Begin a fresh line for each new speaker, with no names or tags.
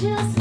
just